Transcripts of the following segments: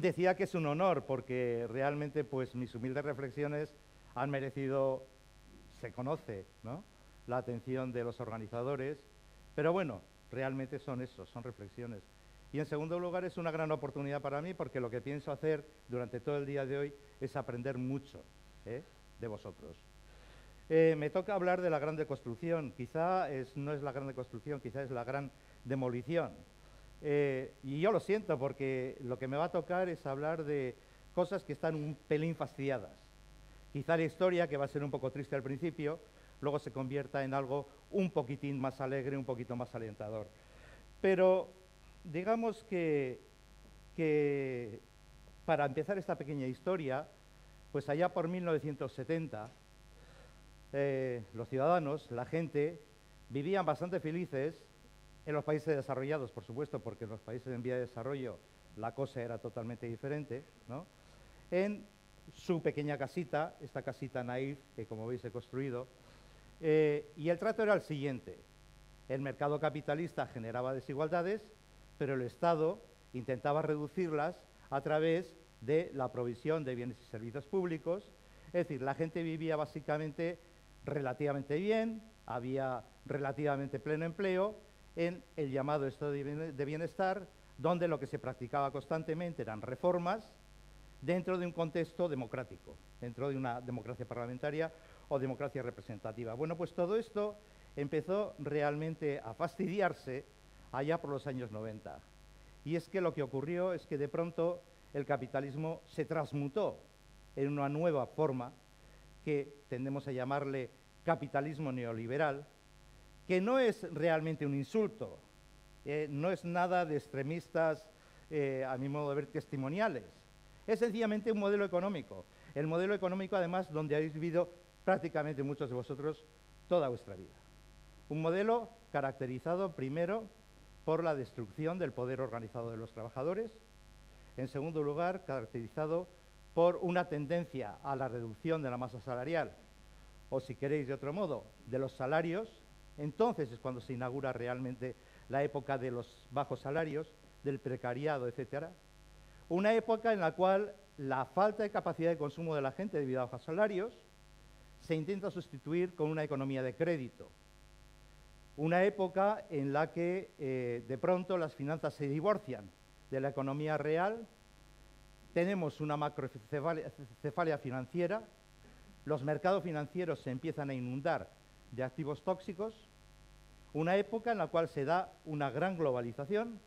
Decía que es un honor porque realmente pues mis humildes reflexiones han merecido, se conoce, ¿no? la atención de los organizadores, pero bueno, realmente son eso, son reflexiones. Y en segundo lugar es una gran oportunidad para mí porque lo que pienso hacer durante todo el día de hoy es aprender mucho ¿eh? de vosotros. Eh, me toca hablar de la gran deconstrucción. Quizá no es la gran deconstrucción, quizá es la gran demolición. Eh, y yo lo siento porque lo que me va a tocar es hablar de cosas que están un pelín fastidiadas. Quizá la historia, que va a ser un poco triste al principio, luego se convierta en algo un poquitín más alegre, un poquito más alentador. Pero digamos que, para empezar esta pequeña historia, pues allá por 1970, eh, los ciudadanos, la gente, vivían bastante felices en los países desarrollados, por supuesto, porque en los países en vía de desarrollo la cosa era totalmente diferente, ¿no? en su pequeña casita, esta casita naif que como veis he construido, eh, y el trato era el siguiente. El mercado capitalista generaba desigualdades, pero el Estado intentaba reducirlas a través de la provisión de bienes y servicios públicos. Es decir, la gente vivía básicamente relativamente bien, había relativamente pleno empleo en el llamado estado de bienestar, donde lo que se practicaba constantemente eran reformas dentro de un contexto democrático, dentro de una democracia parlamentaria o democracia representativa. Bueno, pues todo esto empezó realmente a fastidiarse allá por los años 90. Y es que lo que ocurrió es que de pronto el capitalismo se transmutó en una nueva forma que tendemos a llamarle capitalismo neoliberal, que no es realmente un insulto, eh, no es nada de extremistas, eh, a mi modo de ver, testimoniales. Es sencillamente un modelo económico. El modelo económico, además, donde habéis vivido prácticamente muchos de vosotros toda vuestra vida. Un modelo caracterizado primero por la destrucción del poder organizado de los trabajadores, en segundo lugar, caracterizado por una tendencia a la reducción de la masa salarial, o si queréis de otro modo, de los salarios, entonces es cuando se inaugura realmente la época de los bajos salarios, del precariado, etc. Una época en la cual la falta de capacidad de consumo de la gente debido a bajos salarios se intenta sustituir con una economía de crédito. Una época en la que eh, de pronto las finanzas se divorcian de la economía real, tenemos una macrocefalia financiera, los mercados financieros se empiezan a inundar de activos tóxicos, una época en la cual se da una gran globalización,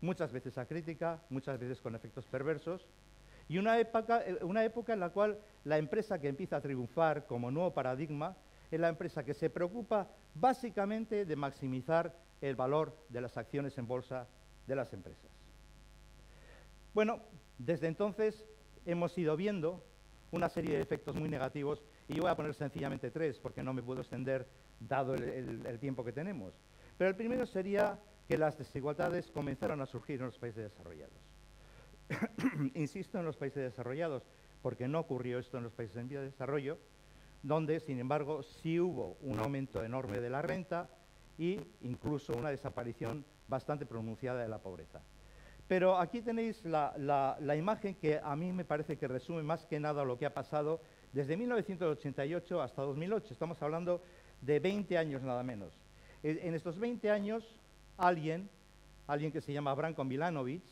muchas veces acrítica, muchas veces con efectos perversos, y una época, eh, una época en la cual la empresa que empieza a triunfar como nuevo paradigma es la empresa que se preocupa básicamente de maximizar el valor de las acciones en bolsa de las empresas. Bueno, desde entonces hemos ido viendo una serie de efectos muy negativos y yo voy a poner sencillamente tres porque no me puedo extender dado el, tiempo que tenemos. Pero el primero sería que las desigualdades comenzaron a surgir en los países desarrollados. Insisto en los países desarrollados porque no ocurrió esto en los países en vía de desarrollo, donde, sin embargo, sí hubo un aumento enorme de la renta e incluso una desaparición bastante pronunciada de la pobreza. Pero aquí tenéis la, imagen que a mí me parece que resume más que nada lo que ha pasado desde 1988 hasta 2008. Estamos hablando de 20 años nada menos. En estos 20 años, alguien, alguien que se llama Branko Milanovic,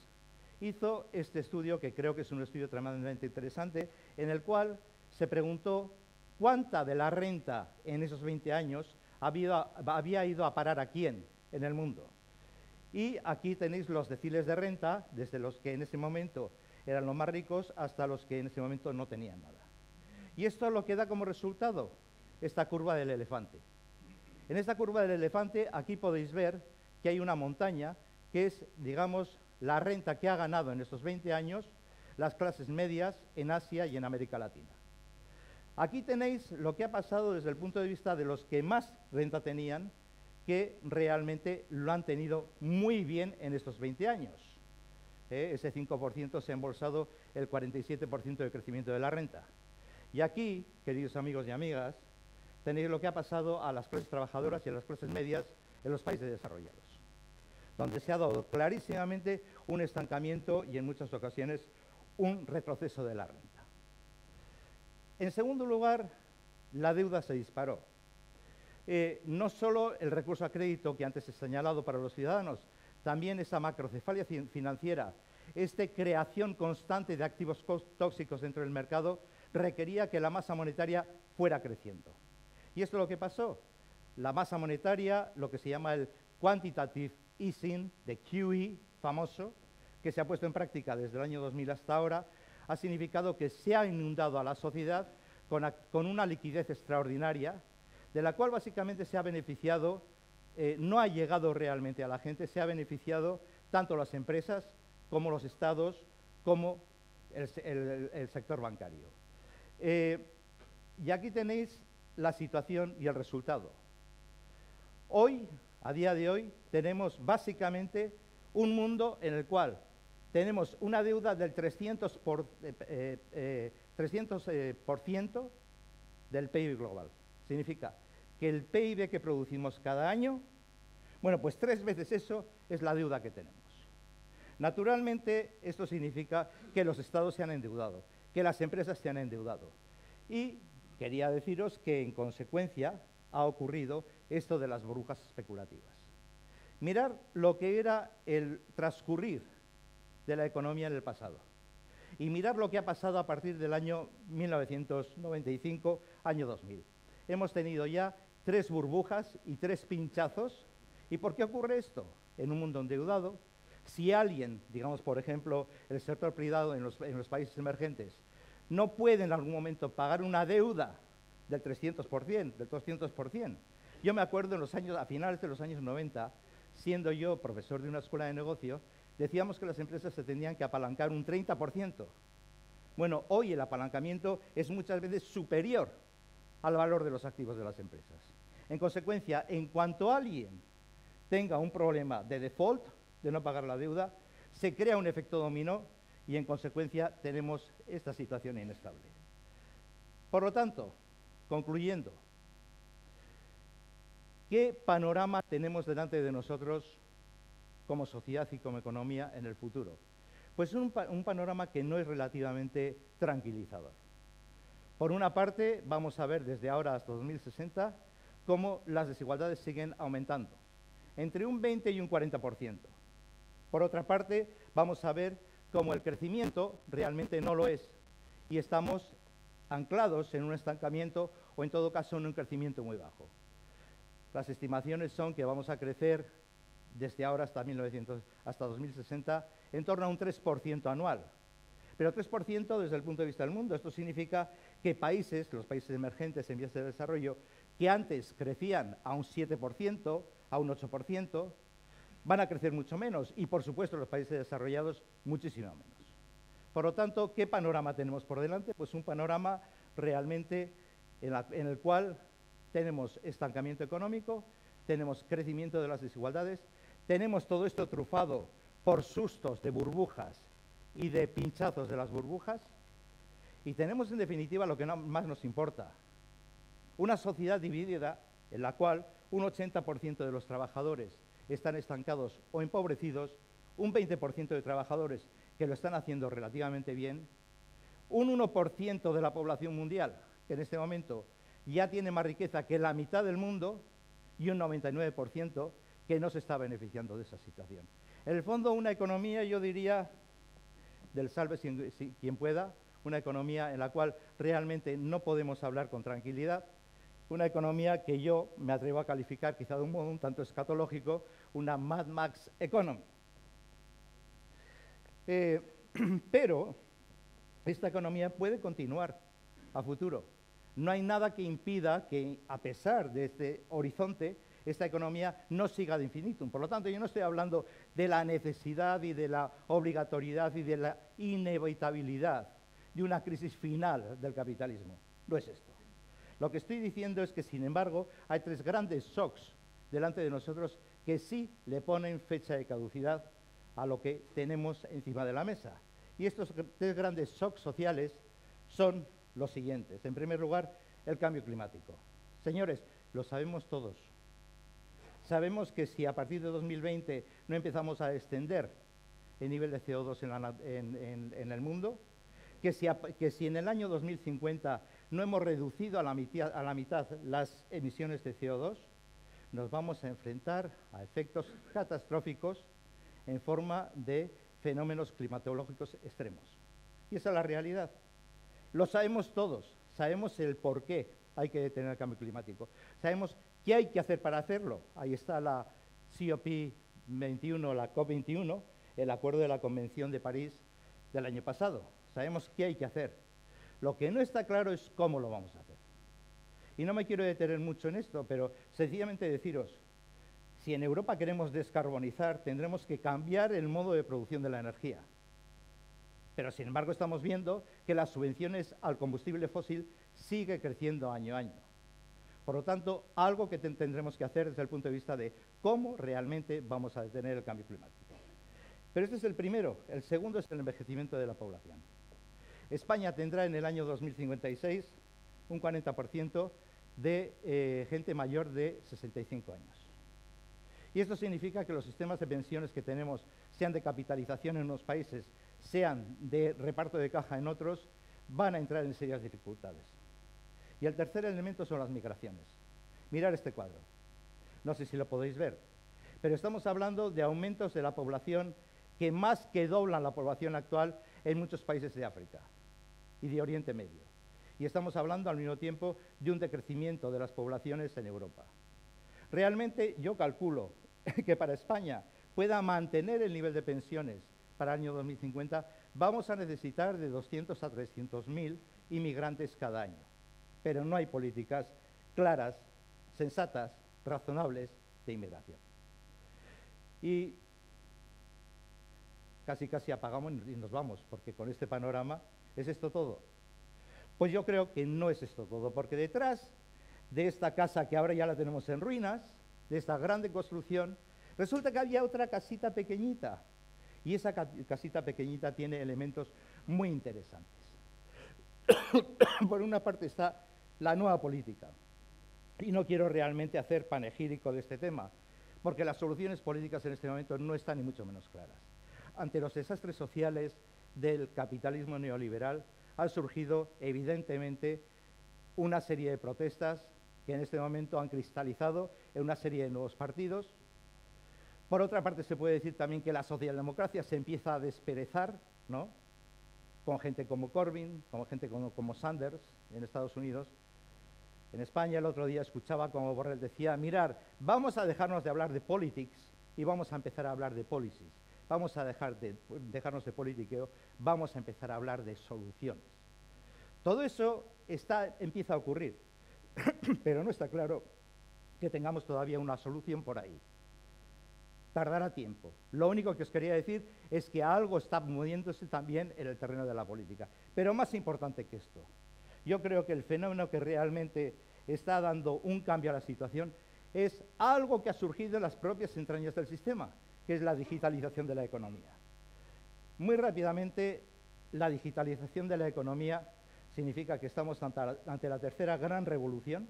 hizo este estudio, que creo que es un estudio tremendamente interesante, en el cual se preguntó cuánta de la renta en esos 20 años había, ido a parar a quién en el mundo. Y aquí tenéis los deciles de renta, desde los que en ese momento eran los más ricos hasta los que en ese momento no tenían nada. Y esto lo que da como resultado esta curva del elefante. En esta curva del elefante aquí podéis ver que hay una montaña que es, digamos, la renta que ha ganado en estos 20 años las clases medias en Asia y en América Latina. Aquí tenéis lo que ha pasado desde el punto de vista de los que más renta tenían que realmente lo han tenido muy bien en estos 20 años. ¿eh? ese 5% se ha embolsado el 47% de crecimiento de la renta. Y aquí, queridos amigos y amigas, tenéis lo que ha pasado a las clases trabajadoras y a las clases medias en los países desarrollados, donde se ha dado clarísimamente un estancamiento y en muchas ocasiones un retroceso de la renta. En segundo lugar, la deuda se disparó. Eh, no solo el recurso a crédito que antes he señalado para los ciudadanos, también esa macrocefalia financiera, esta creación constante de activos tóxicos dentro del mercado requería que la masa monetaria fuera creciendo. Y esto es lo que pasó. La masa monetaria, lo que se llama el quantitative easing, de QE famoso, que se ha puesto en práctica desde el año 2000 hasta ahora, ha significado que se ha inundado a la sociedad con, una liquidez extraordinaria, de la cual básicamente se ha beneficiado, eh, no ha llegado realmente a la gente, se ha beneficiado tanto las empresas como los estados, como el, sector bancario. Eh, y aquí tenéis la situación y el resultado. Hoy, a día de hoy, tenemos básicamente un mundo en el cual tenemos una deuda del 300%, por, eh, eh, eh, del PIB global. Significa que el PIB que producimos cada año, bueno, pues tres veces eso es la deuda que tenemos. Naturalmente, esto significa que los estados se han endeudado, que las empresas se han endeudado. Y quería deciros que, en consecuencia, ha ocurrido esto de las burbujas especulativas. Mirar lo que era el transcurrir de la economía en el pasado. Y mirar lo que ha pasado a partir del año 1995, año 2000. Hemos tenido ya tres burbujas y tres pinchazos. ¿Y por qué ocurre esto? En un mundo endeudado, si alguien, digamos por ejemplo el sector privado en los, países emergentes, no puede en algún momento pagar una deuda del 300%, del 200%. Yo me acuerdo en los años, a finales de los años 90, siendo yo profesor de una escuela de negocio, decíamos que las empresas se tenían que apalancar un 30%. Bueno, hoy el apalancamiento es muchas veces superior al valor de los activos de las empresas. En consecuencia, en cuanto alguien tenga un problema de default, de no pagar la deuda, se crea un efecto dominó y en consecuencia tenemos esta situación inestable. Por lo tanto, concluyendo, ¿qué panorama tenemos delante de nosotros como sociedad y como economía en el futuro? Pues un, un panorama que no es relativamente tranquilizador. Por una parte, vamos a ver desde ahora hasta 2060 cómo las desigualdades siguen aumentando, entre un 20 y un 40%. Por otra parte, vamos a ver cómo el crecimiento realmente no lo es y estamos anclados en un estancamiento o en todo caso en un crecimiento muy bajo. Las estimaciones son que vamos a crecer desde ahora hasta, 1900, hasta 2060 en torno a un 3% anual. Pero 3% desde el punto de vista del mundo. Esto significa que países, los países emergentes en vías de desarrollo, que antes crecían a un 7%, a un 8%, van a crecer mucho menos. Y, por supuesto, los países desarrollados muchísimo menos. Por lo tanto, ¿qué panorama tenemos por delante? Pues un panorama realmente en el cual tenemos estancamiento económico, tenemos crecimiento de las desigualdades, tenemos todo esto trufado por sustos de burbujas y de pinchazos de las burbujas, y tenemos en definitiva lo que más nos importa, una sociedad dividida en la cual un 80% de los trabajadores están estancados o empobrecidos, un 20% de trabajadores que lo están haciendo relativamente bien, un 1% de la población mundial que en este momento ya tiene más riqueza que la mitad del mundo y un 99% que no se está beneficiando de esa situación. En el fondo, una economía, yo diría, del salve quien pueda, una economía en la cual realmente no podemos hablar con tranquilidad, una economía que yo me atrevo a calificar quizá de un modo un tanto escatológico, una Mad Max Economy. Eh, pero esta economía puede continuar a futuro. No hay nada que impida que, a pesar de este horizonte, esta economía no siga de infinitum. Por lo tanto, yo no estoy hablando de la necesidad y de la obligatoriedad y de la inevitabilidad de una crisis final del capitalismo. No es esto. Lo que estoy diciendo es que, sin embargo, hay tres grandes shocks delante de nosotros que sí le ponen fecha de caducidad a lo que tenemos encima de la mesa. Y estos tres grandes shocks sociales son los siguientes. En primer lugar, el cambio climático. Señores, lo sabemos todos. Sabemos que si a partir de 2020 no empezamos a extender el nivel de CO2 en, el mundo, que si, en el año 2050 no hemos reducido a la, mitad, a la mitad las emisiones de CO2, nos vamos a enfrentar a efectos catastróficos en forma de fenómenos climatológicos extremos. Y esa es la realidad. Lo sabemos todos, sabemos el por qué hay que detener el cambio climático. Sabemos qué hay que hacer para hacerlo. Ahí está la COP21, la COP21, el acuerdo de la Convención de París del año pasado. Sabemos qué hay que hacer. Lo que no está claro es cómo lo vamos a hacer. Y no me quiero detener mucho en esto, pero sencillamente deciros, si en Europa queremos descarbonizar, tendremos que cambiar el modo de producción de la energía. Pero sin embargo estamos viendo que las subvenciones al combustible fósil sigue creciendo año a año. Por lo tanto, algo que tendremos que hacer desde el punto de vista de cómo realmente vamos a detener el cambio climático. Pero este es el primero. El segundo es el envejecimiento de la población. España tendrá en el año 2056 un 40% de eh, gente mayor de 65 años. Y esto significa que los sistemas de pensiones que tenemos, sean de capitalización en unos países, sean de reparto de caja en otros, van a entrar en serias dificultades. Y el tercer elemento son las migraciones. Mirar este cuadro. No sé si lo podéis ver, pero estamos hablando de aumentos de la población que más que doblan la población actual en muchos países de África y de Oriente Medio. Y estamos hablando al mismo tiempo de un decrecimiento de las poblaciones en Europa. Realmente yo calculo que para España pueda mantener el nivel de pensiones para el año 2050, vamos a necesitar de 200 a 300 mil inmigrantes cada año pero no hay políticas claras, sensatas, razonables de inmigración. Y casi casi apagamos y nos vamos, porque con este panorama es esto todo. Pues yo creo que no es esto todo, porque detrás de esta casa que ahora ya la tenemos en ruinas, de esta grande construcción, resulta que había otra casita pequeñita. Y esa casita pequeñita tiene elementos muy interesantes. Por una parte está la nueva política. Y no quiero realmente hacer panegírico de este tema, porque las soluciones políticas en este momento no están ni mucho menos claras. Ante los desastres sociales del capitalismo neoliberal han surgido evidentemente una serie de protestas que en este momento han cristalizado en una serie de nuevos partidos. Por otra parte, se puede decir también que la socialdemocracia se empieza a desperezar, ¿no? con gente como Corbyn, con gente como, como Sanders en Estados Unidos, en España el otro día escuchaba como Borrell decía, mirar, vamos a dejarnos de hablar de politics y vamos a empezar a hablar de policies. Vamos a dejar de, dejarnos de politiqueo, vamos a empezar a hablar de soluciones. Todo eso está, empieza a ocurrir, pero no está claro que tengamos todavía una solución por ahí. Tardará tiempo. Lo único que os quería decir es que algo está moviéndose también en el terreno de la política. Pero más importante que esto, yo creo que el fenómeno que realmente está dando un cambio a la situación es algo que ha surgido en las propias entrañas del sistema, que es la digitalización de la economía. Muy rápidamente, la digitalización de la economía significa que estamos ante la, tercera gran revolución,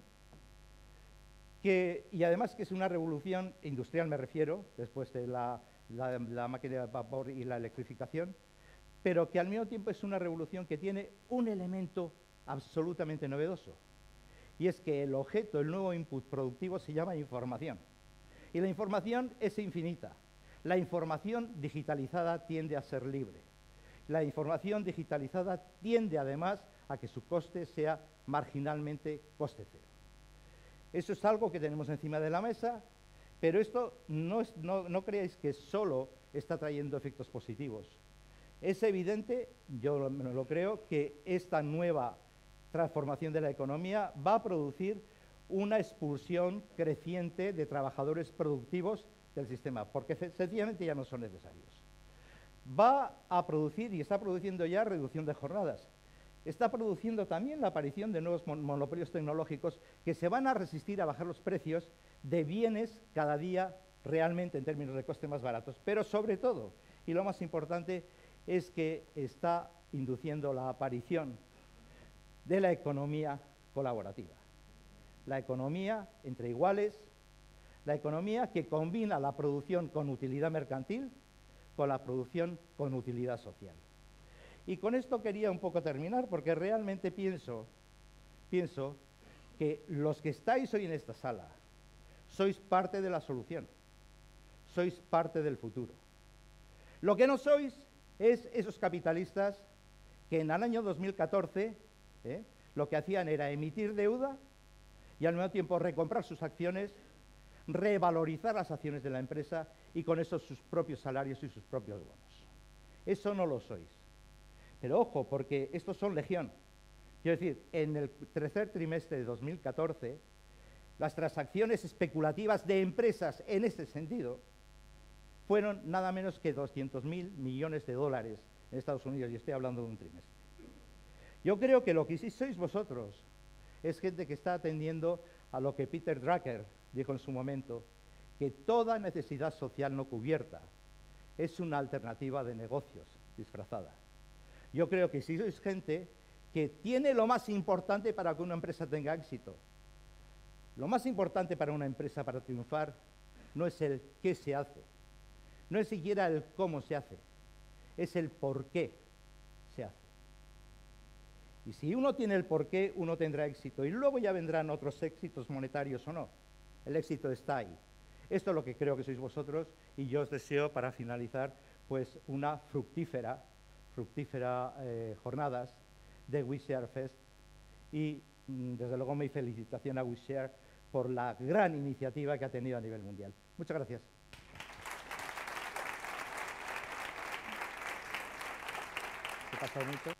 y además que es una revolución industrial, me refiero, después de la máquina de vapor y la electrificación, pero que al mismo tiempo es una revolución que tiene un elemento absolutamente novedoso. Y es que el objeto, el nuevo input productivo se llama información. Y la información es infinita. La información digitalizada tiende a ser libre. La información digitalizada tiende además a que su coste sea marginalmente coste cero. Eso es algo que tenemos encima de la mesa, pero esto no, no creáis que solo está trayendo efectos positivos. Es evidente, yo lo creo, que esta nueva transformación de la economía va a producir una expulsión creciente de trabajadores productivos del sistema, porque sencillamente ya no son necesarios. Va a producir, y está produciendo ya, reducción de jornadas. Está produciendo también la aparición de nuevos monopolios tecnológicos que se van a resistir a bajar los precios de bienes cada día realmente en términos de coste más baratos. Pero sobre todo, y lo más importante es que está induciendo la aparición de la economía colaborativa. La economía entre iguales, la economía que combina la producción con utilidad mercantil con la producción con utilidad social. Y con esto quería un poco terminar porque realmente pienso, pienso que los que estáis hoy en esta sala sois parte de la solución, sois parte del futuro. Lo que no sois es esos capitalistas que en el año 2014 ¿eh? lo que hacían era emitir deuda y al mismo tiempo recomprar sus acciones, revalorizar las acciones de la empresa y con eso sus propios salarios y sus propios bonos. Eso no lo sois. Pero ojo, porque estos son legión. Quiero decir, en el tercer trimestre de 2014, las transacciones especulativas de empresas en este sentido fueron nada menos que 200.000 millones de dólares en Estados Unidos, y estoy hablando de un trimestre. Yo creo que lo que sí sois vosotros es gente que está atendiendo a lo que Peter Drucker dijo en su momento, que toda necesidad social no cubierta es una alternativa de negocios disfrazada. Yo creo que si sois gente que tiene lo más importante para que una empresa tenga éxito, lo más importante para una empresa para triunfar no es el qué se hace, no es siquiera el cómo se hace, es el por qué. Y si uno tiene el por qué, uno tendrá éxito. Y luego ya vendrán otros éxitos monetarios o no. El éxito está ahí. Esto es lo que creo que sois vosotros y yo os deseo para finalizar pues una fructífera, fructífera eh, jornadas de WeShare Fest y mm, desde luego mi felicitación a WeShare por la gran iniciativa que ha tenido a nivel mundial. Muchas gracias. ¿Qué mucho?